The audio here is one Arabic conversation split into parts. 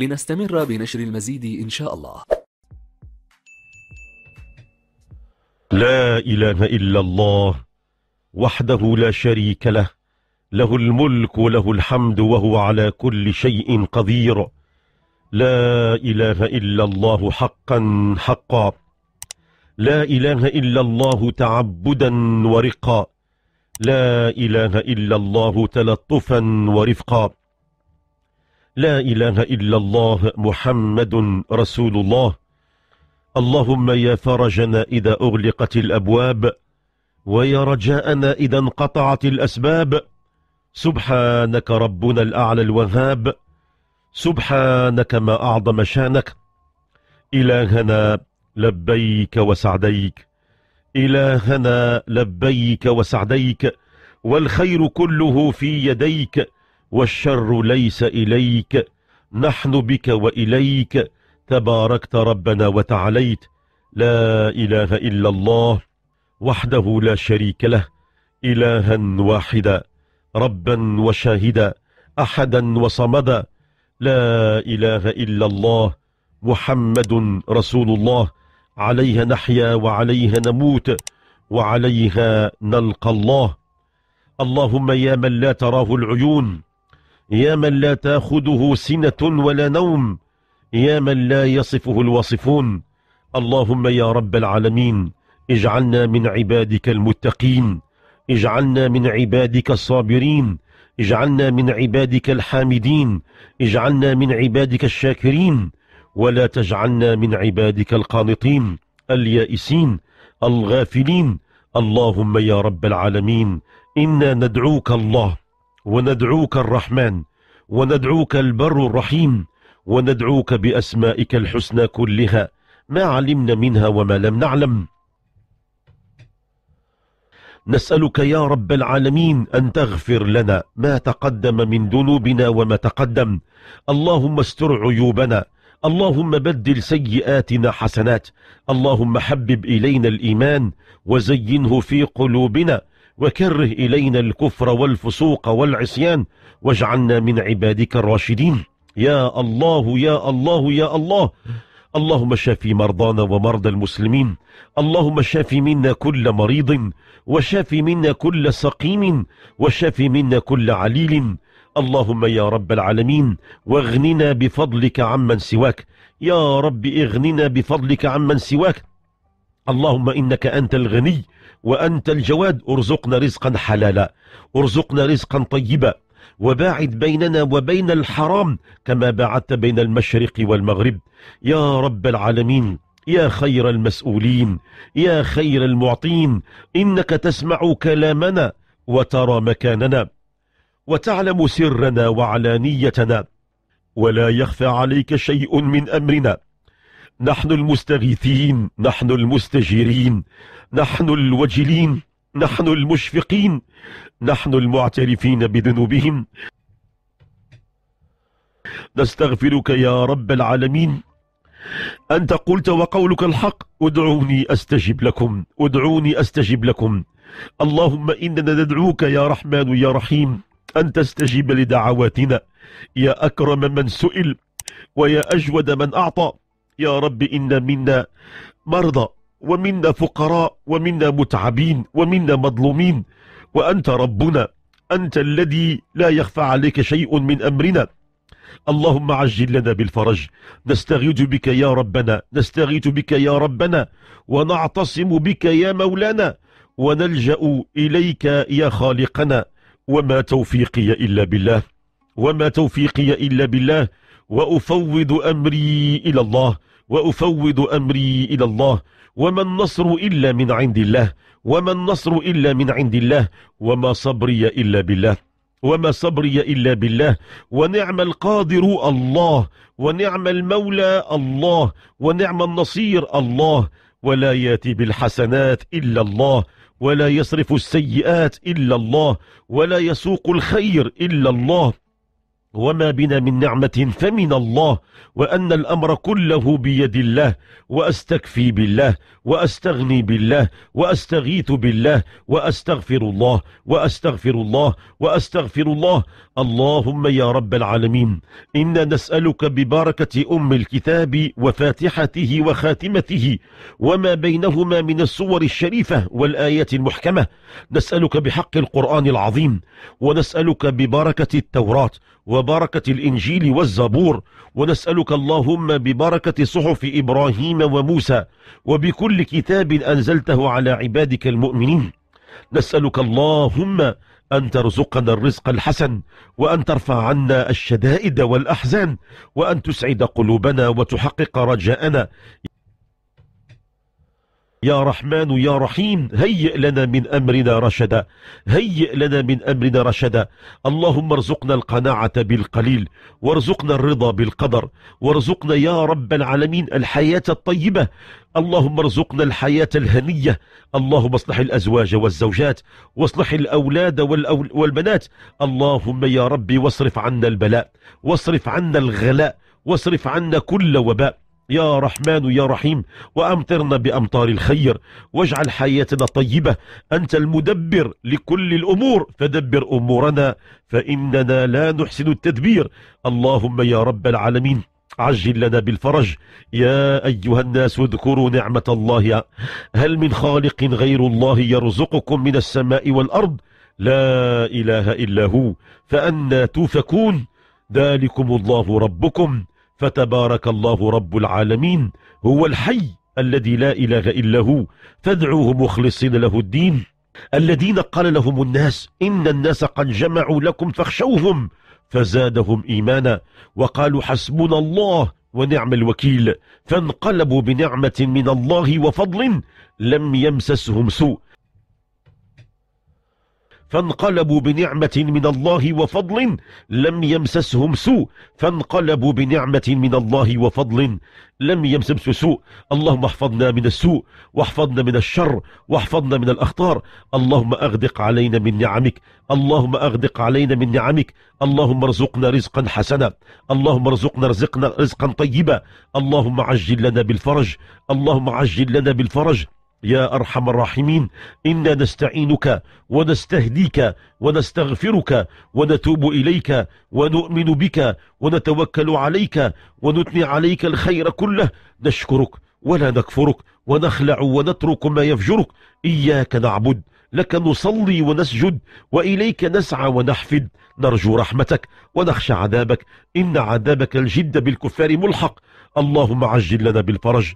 لنستمر بنشر المزيد إن شاء الله. لا إله إلا الله وحده لا شريك له له الملك وله الحمد وهو على كل شيء قدير. لا إله إلا الله حقا حقا. لا إله إلا الله تعبدا ورقا. لا إله إلا الله تلطفا ورفقا. لا إله إلا الله محمد رسول الله. اللهم يا فرجنا إذا أغلقت الأبواب ويا رجاءنا إذا انقطعت الأسباب. سبحانك ربنا الأعلى الوهاب سبحانك ما أعظم شانك. إلهنا لبيك وسعديك إلهنا لبيك وسعديك والخير كله في يديك. والشر ليس إليك نحن بك وإليك. تباركت ربنا وتعاليت. لا إله إلا الله وحده لا شريك له إلها واحدا ربا وشاهدا أحدا وصمدا. لا إله إلا الله محمد رسول الله. عليها نحيا وعليها نموت وعليها نلقى الله. اللهم يا من لا تراه العيون. يا من لا تاخذه سنة ولا نوم يا من لا يصفه الواصفون. اللهم يا رب العالمين اجعلنا من عبادك المتقين اجعلنا من عبادك الصابرين اجعلنا من عبادك الحامدين اجعلنا من عبادك الشاكرين. ولا تجعلنا من عبادك القانطين اليائسين الغافلين. اللهم يا رب العالمين إنا ندعوك الله وندعوك الرحمن وندعوك البر الرحيم وندعوك بأسمائك الحسنى كلها ما علمنا منها وما لم نعلم. نسألك يا رب العالمين أن تغفر لنا ما تقدم من ذنوبنا وما تقدم. اللهم استر عيوبنا. اللهم بدل سيئاتنا حسنات. اللهم حبب إلينا الإيمان وزينه في قلوبنا. وكره إلينا الكفر والفسوق والعصيان واجعلنا من عبادك الراشدين. يا الله يا الله يا الله. اللهم شافي مرضانا ومرضى المسلمين. اللهم شافي منا كل مريض وشافي منا كل سقيم وشافي منا كل عليل. اللهم يا رب العالمين واغننا بفضلك عمن سواك. يا رب اغننا بفضلك عمن سواك. اللهم إنك أنت الغني وأنت الجواد ارزقنا رزقا حلالا ارزقنا رزقا طيبا وباعد بيننا وبين الحرام كما باعدت بين المشرق والمغرب. يا رب العالمين يا خير المسؤولين يا خير المعطين إنك تسمع كلامنا وترى مكاننا وتعلم سرنا وعلانيتنا ولا يخفى عليك شيء من أمرنا. نحن المستغيثين نحن المستجيرين نحن الوجلين نحن المشفقين نحن المعترفين بذنوبهم. نستغفرك يا رب العالمين. أنت قلت وقولك الحق ادعوني أستجب لكم ادعوني أستجب لكم. اللهم إننا ندعوك يا رحمن يا رحيم أن تستجيب لدعواتنا. يا أكرم من سئل ويا أجود من أعطى. يا رب إن منا مرضى ومنا فقراء ومنا متعبين ومنا مظلومين وأنت ربنا أنت الذي لا يخفى عليك شيء من أمرنا. اللهم عجل لنا بالفرج. نستغيث بك يا ربنا نستغيث بك يا ربنا ونعتصم بك يا مولانا ونلجأ إليك يا خالقنا. وما توفيقي إلا بالله وما توفيقي إلا بالله. وأفوض أمري إلى الله وأفوض أمري إلى الله. وما النصر إلا من عند الله وما النصر إلا من عند الله وما صبري إلا بالله. وما صبري إلا بالله. ونعم القادر الله ونعم المولى الله ونعم النصير الله. ولا ياتي بالحسنات إلا الله ولا يصرف السيئات إلا الله ولا يسوق الخير إلا الله. وما بنا من نعمة فمن الله وأن الأمر كله بيد الله وأستكفي بالله وأستغني بالله وأستغيث بالله وأستغفر الله وأستغفر الله وأستغفر الله اللهم يا رب العالمين إنا نسألك ببركة أم الكتاب وفاتحته وخاتمته وما بينهما من الصور الشريفة والآيات المحكمة نسألك بحق القرآن العظيم ونسألك ببركة التوراة وبركة الإنجيل والزبور ونسألك اللهم ببركة صحف إبراهيم وموسى وبكل كتاب أنزلته على عبادك المؤمنين. نسألك اللهم أن ترزقنا الرزق الحسن وأن ترفع عنا الشدائد والأحزان وأن تسعد قلوبنا وتحقق رجاءنا. يا رحمن يا رحيم هيئ لنا من أمرنا رشدا هيئ لنا من أمرنا رشدا. اللهم ارزقنا القناعة بالقليل وارزقنا الرضا بالقدر وارزقنا يا رب العالمين الحياة الطيبة. اللهم ارزقنا الحياة الهنية اللهم اصلح الأزواج والزوجات واصلح الأولاد والأول والبنات. اللهم يا ربي واصرف عنا البلاء واصرف عنا الغلاء واصرف عنا كل وباء. يا رحمن يا رحيم وأمطرنا بأمطار الخير واجعل حياتنا طيبة أنت المدبر لكل الأمور فدبر أمورنا فإننا لا نحسن التدبير. اللهم يا رب العالمين عجل لنا بالفرج. يا أيها الناس اذكروا نعمة الله. هل من خالق غير الله يرزقكم من السماء والأرض؟ لا إله إلا هو فأنا توفكون. ذلكم الله ربكم. فتبارك الله رب العالمين هو الحي الذي لا إله إلا هو. فادعوه مخلصين له الدين. الذين قال لهم الناس إن الناس قد جمعوا لكم فاخشوهم فزادهم إيمانا. وقالوا حسبنا الله ونعم الوكيل. فانقلبوا بنعمة من الله وفضل لم يمسسهم سوء. فانقلبوا بنعمة من الله وفضل لم يمسسهم سوء. فانقلبوا بنعمة من الله وفضل لم يمسسهم سوء. اللهم احفظنا من السوء واحفظنا من الشر واحفظنا من الأخطار. اللهم أغدق علينا من نعمك اللهم أغدق علينا من نعمك. اللهم ارزقنا رزقا حسنا اللهم ارزقنا رزقنا رزقا طيبا. اللهم عجل لنا بالفرج اللهم عجل لنا بالفرج. يا أرحم الراحمين إنا نستعينك ونستهديك ونستغفرك ونتوب إليك ونؤمن بك ونتوكل عليك ونثني عليك الخير كله. نشكرك ولا نكفرك ونخلع ونترك ما يفجرك. إياك نعبد لك نصلي ونسجد وإليك نسعى ونحفد. نرجو رحمتك ونخشى عذابك إن عذابك الجد بالكفار ملحق. اللهم عجل لنا بالفرج.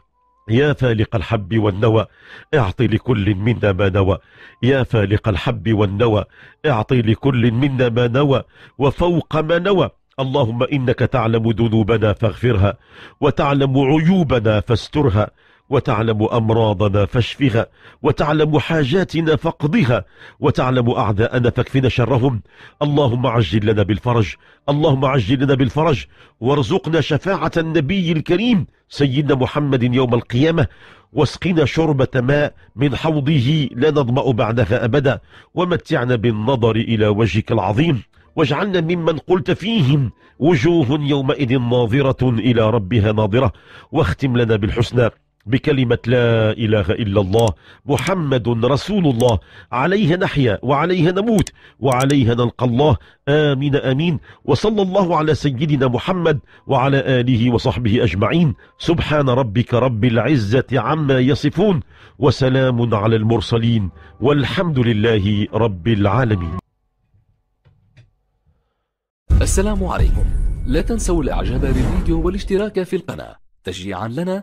يا فالق الحب والنوى اعطي لكل منا ما نوى. يا فالق الحب والنوى اعطي لكل منا ما نوى. وفوق ما نوى اللهم إنك تعلم ذنوبنا فاغفرها وتعلم عيوبنا فاسترها. وتعلم أمراضنا فاشفها وتعلم حاجاتنا فاقضها وتعلم أعداءنا فاكفنا شرهم. اللهم عجل لنا بالفرج اللهم عجل لنا بالفرج وارزقنا شفاعة النبي الكريم سيدنا محمد يوم القيامة. واسقنا شربة ماء من حوضه لا نظمأ بعدها أبدا ومتعنا بالنظر إلى وجهك العظيم. واجعلنا ممن قلت فيهم وجوه يومئذ ناظرة إلى ربها ناظرة. واختم لنا بالحسنى. بكلمة لا إله إلا الله محمد رسول الله. عليها نحيا وعليها نموت وعليها نلقى الله. آمين آمين. وصلى الله على سيدنا محمد وعلى آله وصحبه أجمعين. سبحان ربك رب العزة عما يصفون وسلام على المرسلين. والحمد لله رب العالمين. السلام عليكم. لا تنسوا الإعجاب بالفيديو والاشتراك في القناة. تشجيعا لنا